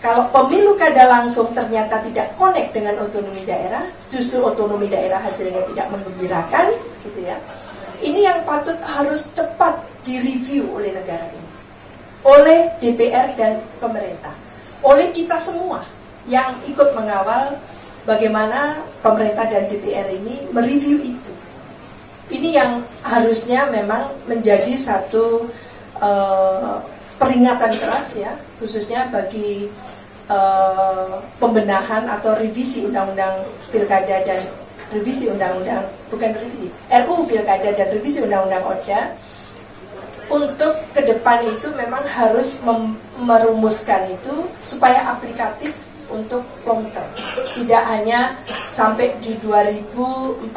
kalau pemilu kada langsung ternyata tidak connect dengan otonomi daerah, justru otonomi daerah hasilnya tidak menggembirakan, gitu ya. Ini yang patut harus cepat direview oleh negara ini, oleh DPR dan pemerintah, oleh kita semua yang ikut mengawal bagaimana pemerintah dan DPR ini mereview itu. Ini yang harusnya memang menjadi satu uh, peringatan keras ya, khususnya bagi uh, pembenahan atau revisi undang-undang pilkada dan revisi undang-undang bukan revisi RUU pilkada dan revisi undang-undang ODA untuk ke depan itu memang harus merumuskan itu supaya aplikatif untuk long term. Tidak hanya sampai di 2014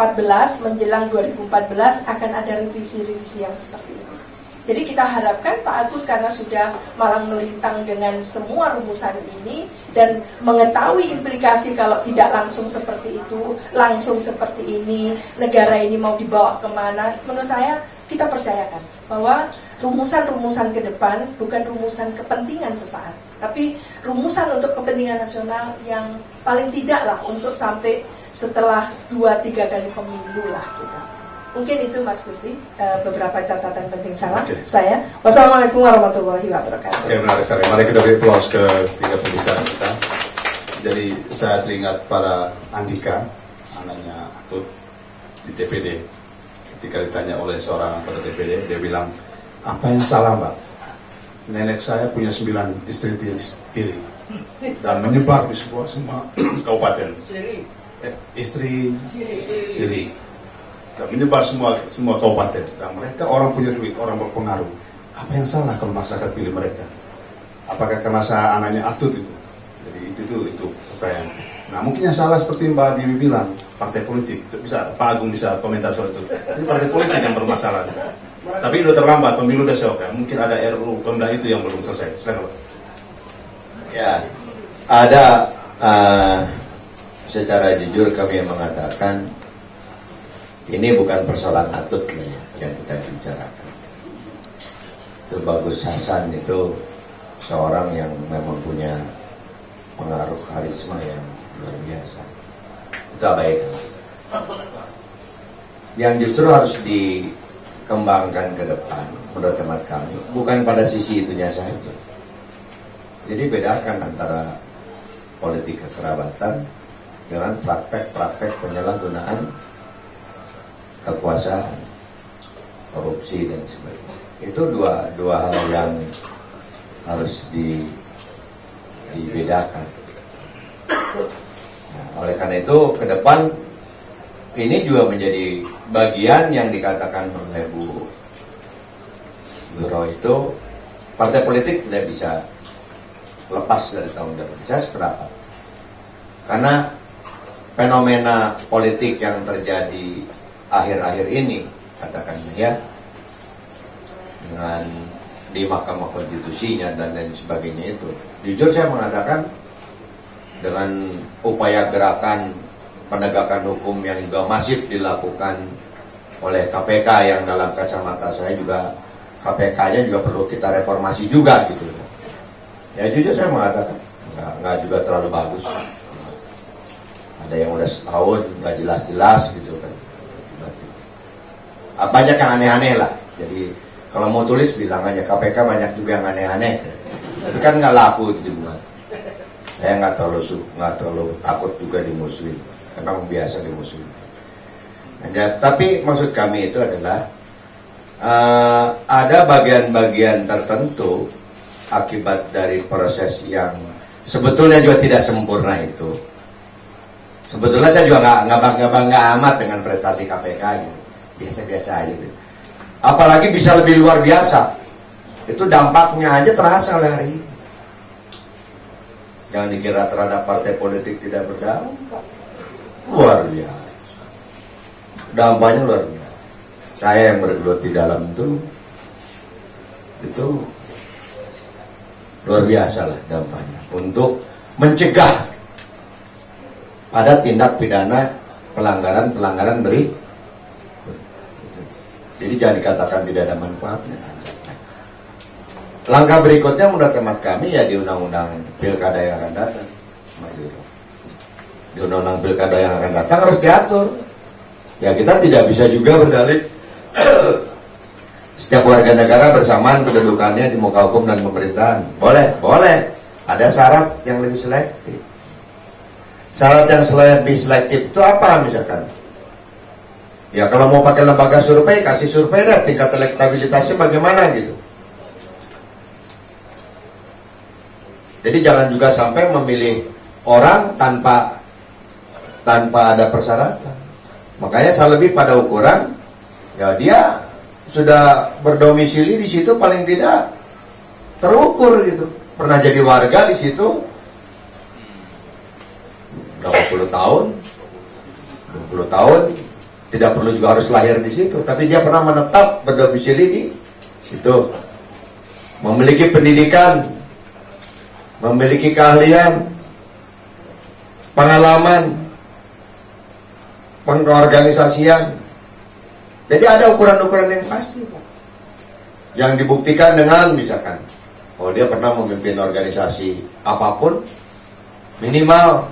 menjelang 2014 akan ada revisi-revisi yang seperti ini. Jadi kita harapkan Pak Agung karena sudah malang melintang dengan semua rumusan ini dan mengetahui implikasi kalau tidak langsung seperti itu, langsung seperti ini, negara ini mau dibawa ke mana, menurut saya kita percayakan bahwa rumusan-rumusan ke depan bukan rumusan kepentingan sesaat, tapi rumusan untuk kepentingan nasional yang paling tidak lah untuk sampai setelah dua tiga kali pemilu lah kita. Mungkin itu Mas Gusti uh, beberapa catatan penting salah okay. saya. Wassalamualaikum warahmatullahi wabarakatuh. Oke, menarik sekali. Mari kita beri plus ke tiga pembicara kita. Jadi saya teringat para Andika, anaknya Atut di DPD. Ketika ditanya oleh seorang pada DPD, dia bilang, apa yang salah Mbak? Nenek saya punya sembilan istri tiri dan menyebar di sebuah semua kabupaten. Eh, istri Siri menyebar semua semua kabupaten dan mereka orang punya duit, orang berpengaruh. Apa yang salah kalau masyarakat pilih mereka? Apakah karena saya anaknya atut itu? Jadi itu itu itu pertanyaan. Nah mungkin yang salah seperti Mbak Bibi bilang partai politik itu bisa Pak Agung bisa komentar soal itu. Ini partai politik yang bermasalah. Tapi sudah terlambat, pemilu sudah selesai. Mungkin ada RUU Pemda itu yang belum selesai. Pak. Ya, ada uh, secara jujur kami yang mengatakan ini bukan persoalan atut ya, yang kita bicarakan. Itu Bagus Hasan itu seorang yang memang punya pengaruh karisma yang luar biasa. Itu abaikan. Yang justru harus dikembangkan ke depan menurut teman kami bukan pada sisi itunya saja. Jadi bedakan antara politik kekerabatan dengan praktek-praktek penyalahgunaan kekuasaan, korupsi dan sebagainya. Itu dua dua hal yang harus di, dibedakan. Nah, oleh karena itu ke depan ini juga menjadi bagian yang dikatakan oleh Bu Buro itu partai politik tidak bisa lepas dari tanggung jawab. Saya seberapa? Karena fenomena politik yang terjadi akhir-akhir ini katakanlah ya dengan di Mahkamah Konstitusinya dan lain sebagainya itu. Jujur saya mengatakan dengan upaya gerakan penegakan hukum yang juga masif dilakukan oleh KPK yang dalam kacamata saya juga KPK-nya juga perlu kita reformasi juga gitu. Ya jujur saya mengatakan nggak, nggak juga terlalu bagus. Ada yang udah setahun nggak jelas-jelas gitu kan banyak yang aneh-aneh lah. Jadi kalau mau tulis bilang aja KPK banyak juga yang aneh-aneh. Tapi kan nggak laku itu dibuat. Saya nggak terlalu nggak terlalu takut juga dimusuhin. Emang biasa dimusuhin. Nah, tapi maksud kami itu adalah uh, ada bagian-bagian tertentu akibat dari proses yang sebetulnya juga tidak sempurna itu. Sebetulnya saya juga nggak nggak bangga bangga amat dengan prestasi KPK gitu biasa-biasa aja gitu. Apalagi bisa lebih luar biasa. Itu dampaknya aja terasa oleh hari ini. Jangan dikira terhadap partai politik tidak berdampak. Luar biasa. Dampaknya luar biasa. Saya yang bergelut di dalam itu, itu luar biasa lah dampaknya. Untuk mencegah pada tindak pidana pelanggaran-pelanggaran beri jadi jangan dikatakan tidak ada manfaatnya. langkah berikutnya menurut teman kami ya di undang-undang pilkada yang akan datang di undang-undang pilkada yang akan datang harus diatur. Ya kita tidak bisa juga berdalih. Setiap warga negara bersamaan kedudukannya di muka hukum dan pemerintahan. Boleh boleh. Ada syarat yang lebih selektif. Syarat yang lebih selektif itu apa misalkan ya kalau mau pakai lembaga survei kasih survei deh tingkat elektabilitasnya bagaimana gitu. Jadi jangan juga sampai memilih orang tanpa tanpa ada persyaratan. Makanya saya lebih pada ukuran ya dia sudah berdomisili di situ paling tidak terukur gitu. Pernah jadi warga di situ berapa puluh tahun? 20 tahun tidak perlu juga harus lahir di situ tapi dia pernah menetap berdomisili di situ. Memiliki pendidikan memiliki keahlian pengalaman pengorganisasian. Jadi ada ukuran-ukuran yang pasti Pak. Yang dibuktikan dengan misalkan oh dia pernah memimpin organisasi apa pun minimal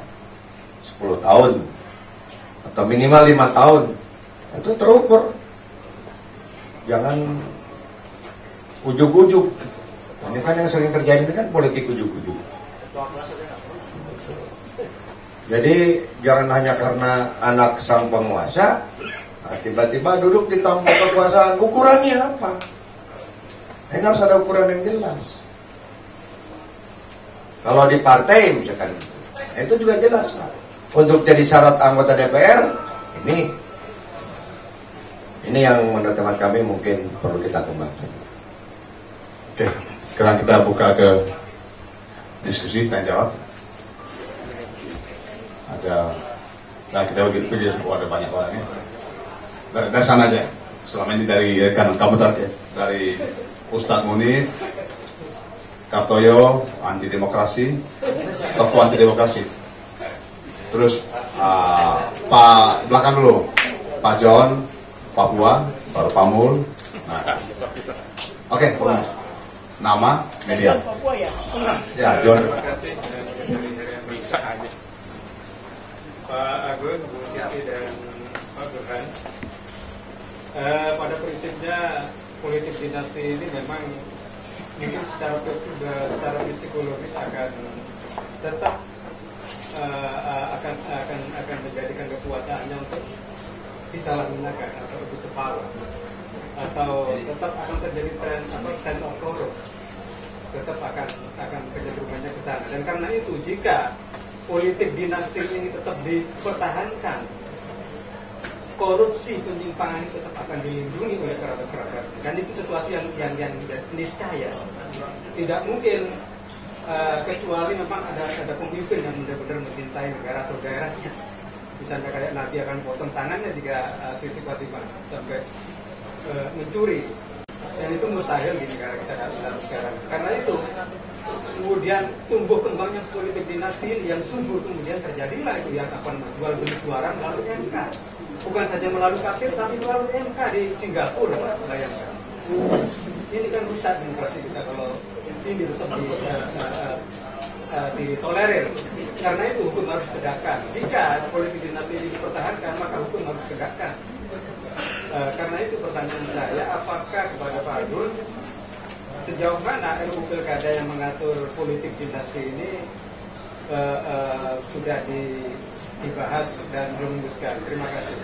10 tahun atau minimal lima tahun itu terukur. Jangan ujuk-ujuk. Ini kan yang sering terjadi ini kan politik ujuk-ujuk. Jadi jangan hanya karena anak sang penguasa nah, tiba-tiba duduk di tampuk kekuasaan. Ukurannya apa? Ini harus ada ukuran yang jelas. Kalau di partai misalkan itu. Juga jelas Pak. Untuk jadi syarat anggota DPR ini ini yang menurut teman kami mungkin perlu kita kembangkan. Oke, sekarang kita buka ke diskusi tanya jawab. Ada, nah kita begitu pilih, oh, ada banyak orangnya. Dari, dari sana aja, selama ini dari kanan kamu tadi, dari Ustadz Munif, Kartoyo, anti demokrasi, tokoh anti demokrasi. Terus uh, Pak belakang dulu, Pak John, Papua, baru Pamul. Nah. Oke, okay, nama media. Ya, John. Terima kasih bisa aja. Pak Agun, Bu Siti dan Pak Burhan. Eh, pada prinsipnya politik dinasti ini memang mungkin secara secara psikologis akan tetap uh, akan akan akan menjadikan kekuasaannya untuk disalahgunakan atau untuk separuh. Atau tetap akan terjadi tren atau tren of corrupt tetap akan akan kecenderungannya ke sana. Dan karena itu jika politik dinasti ini tetap dipertahankan korupsi penyimpangan tetap akan dilindungi oleh kerabat-kerabat. Dan itu sesuatu yang yang yang niscaya. Tidak mungkin Uh, kecuali memang ada ada pemimpin yang benar-benar mencintai negara atau daerahnya misalnya kayak Nabi akan potong tangannya jika uh, Siti Fatimah sampai uh, mencuri. Dan itu mustahil di negara kita dalam sekarang. Karena itu kemudian tumbuh kembangnya politik dinasti yang subur kemudian terjadilah itu yang kapan jual beli suara melalui MK bukan saja melalui kafir tapi melalui MK di Singapura bayangkan. Ini kan rusak demokrasi kita kalau ini tetap di, uh, ditolerir. Karena itu hukum harus tegakkan. Jika politik dinasti dipertahankan, maka hukum harus tegakkan. Uh, karena itu pertanyaan saya, apakah kepada Pak Adul sejauh mana RUU Pilkada yang mengatur politik dinasti ini uh, uh, sudah di, dibahas dan dirumuskan? Terima kasih.